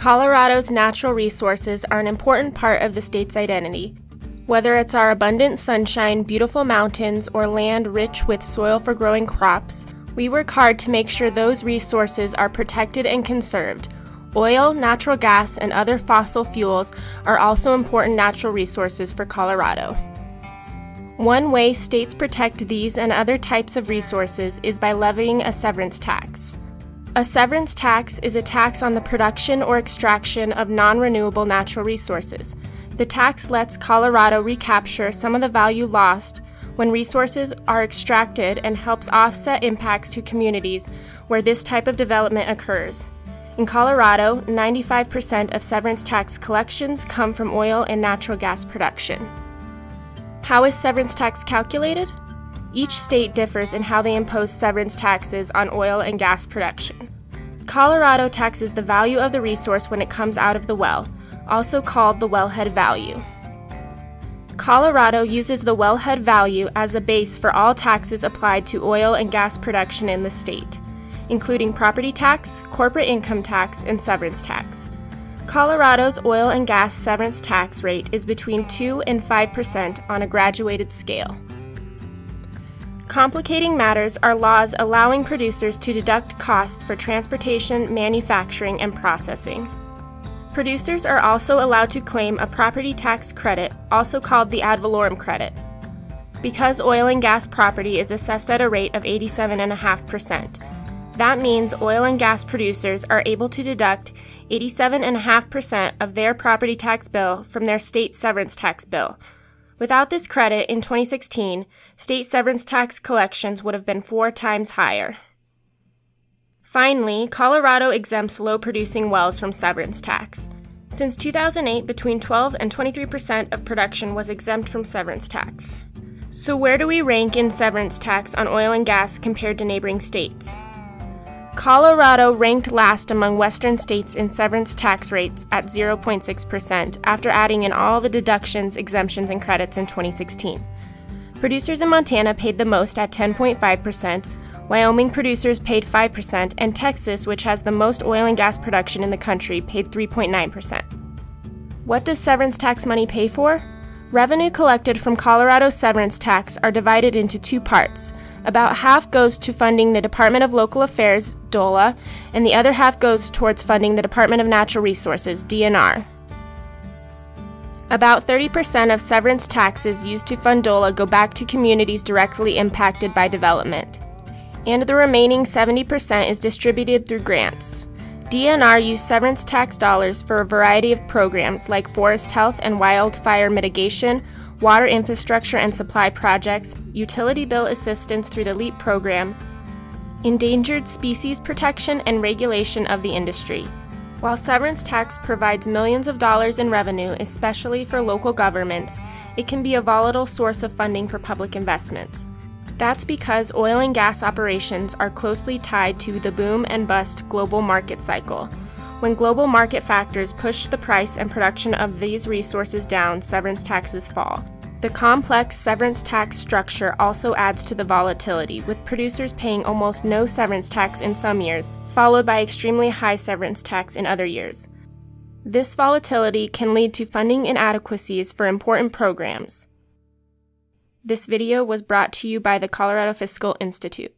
Colorado's natural resources are an important part of the state's identity. Whether it's our abundant sunshine, beautiful mountains, or land rich with soil for growing crops, we work hard to make sure those resources are protected and conserved. Oil, natural gas, and other fossil fuels are also important natural resources for Colorado. One way states protect these and other types of resources is by levying a severance tax. A severance tax is a tax on the production or extraction of non renewable natural resources. The tax lets Colorado recapture some of the value lost when resources are extracted and helps offset impacts to communities where this type of development occurs. In Colorado, 95% of severance tax collections come from oil and natural gas production. How is severance tax calculated? Each state differs in how they impose severance taxes on oil and gas production. Colorado taxes the value of the resource when it comes out of the well, also called the wellhead value. Colorado uses the wellhead value as the base for all taxes applied to oil and gas production in the state, including property tax, corporate income tax, and severance tax. Colorado's oil and gas severance tax rate is between 2 and 5% on a graduated scale. Complicating matters are laws allowing producers to deduct costs for transportation, manufacturing, and processing. Producers are also allowed to claim a property tax credit, also called the ad valorem credit, because oil and gas property is assessed at a rate of 87.5%. That means oil and gas producers are able to deduct 87.5% of their property tax bill from their state severance tax bill, Without this credit, in 2016, state severance tax collections would have been four times higher. Finally, Colorado exempts low producing wells from severance tax. Since 2008, between 12 and 23 percent of production was exempt from severance tax. So, where do we rank in severance tax on oil and gas compared to neighboring states? Colorado ranked last among Western states in severance tax rates at 0.6% after adding in all the deductions, exemptions, and credits in 2016. Producers in Montana paid the most at 10.5%, Wyoming producers paid 5%, and Texas, which has the most oil and gas production in the country, paid 3.9%. What does severance tax money pay for? Revenue collected from Colorado's severance tax are divided into two parts about half goes to funding the Department of Local Affairs, DOLA, and the other half goes towards funding the Department of Natural Resources, DNR. About 30% of severance taxes used to fund DOLA go back to communities directly impacted by development, and the remaining 70% is distributed through grants. DNR used severance tax dollars for a variety of programs like forest health and wildfire mitigation, water infrastructure and supply projects, utility bill assistance through the LEAP program, endangered species protection and regulation of the industry. While severance tax provides millions of dollars in revenue, especially for local governments, it can be a volatile source of funding for public investments. That's because oil and gas operations are closely tied to the boom and bust global market cycle. When global market factors push the price and production of these resources down, severance taxes fall. The complex severance tax structure also adds to the volatility, with producers paying almost no severance tax in some years, followed by extremely high severance tax in other years. This volatility can lead to funding inadequacies for important programs. This video was brought to you by the Colorado Fiscal Institute.